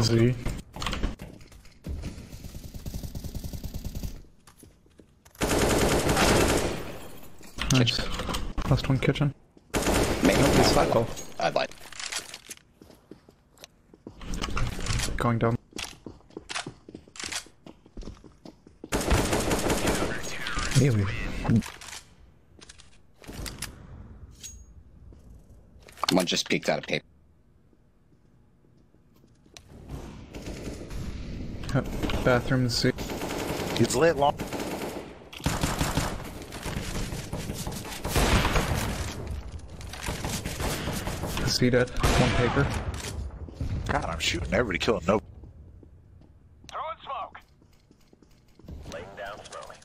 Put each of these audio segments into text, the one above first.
Z. Nice. Last one kitchen. Main He's I lied. full. I lied. Going down. Really? One just peeked out of paper. Bathroom Z. He's lit long. Z dead. One paper. God, I'm shooting everybody, killing no. Throwing smoke. Laying down smoke.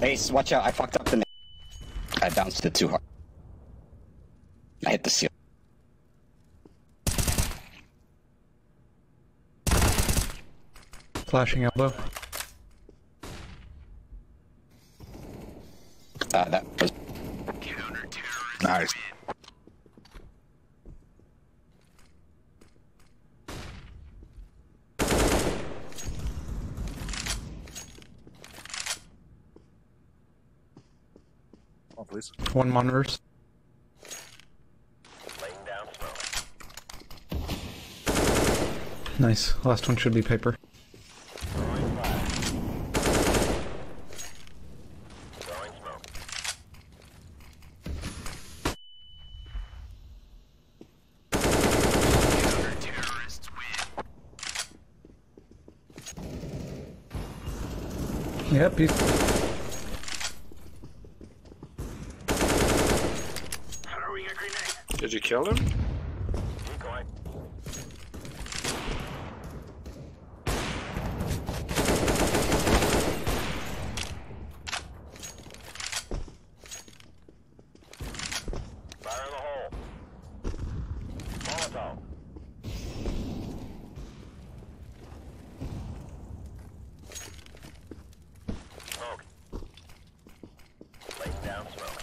Ace, watch out. I fucked up the. I bounced it too hard. I hit the seal. Flashing elbow. Uh, that was. Nice. On, please. One monitors. Laying down smoke. Nice. Last one should be paper. Throwing fire. Throwing smoke. Yep. He's... Did you kill him? Fire in the hole. Molotov. Smoke. Laying down smoke.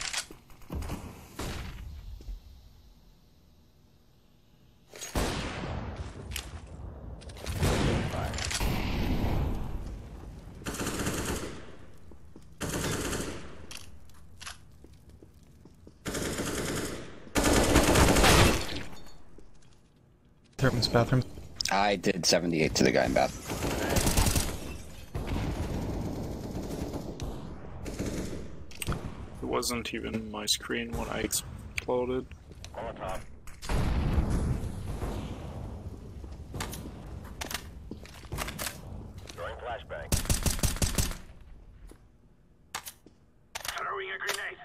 Bathrooms. Bathrooms. I did 78 to the guy in bath. It wasn't even my screen when I exploded. Molotov. Throwing flashbang. Throwing a grenade.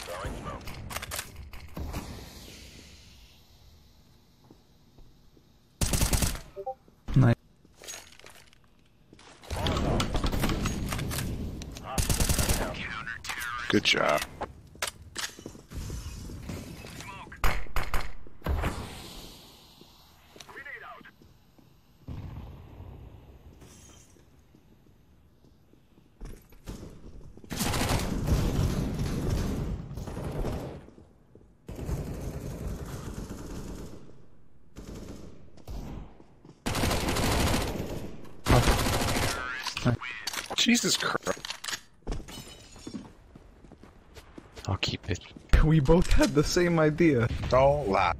Throwing smoke. Nice. Hostile coming out. Good job. Jesus Christ. I'll keep it. We both had the same idea. Don't lie.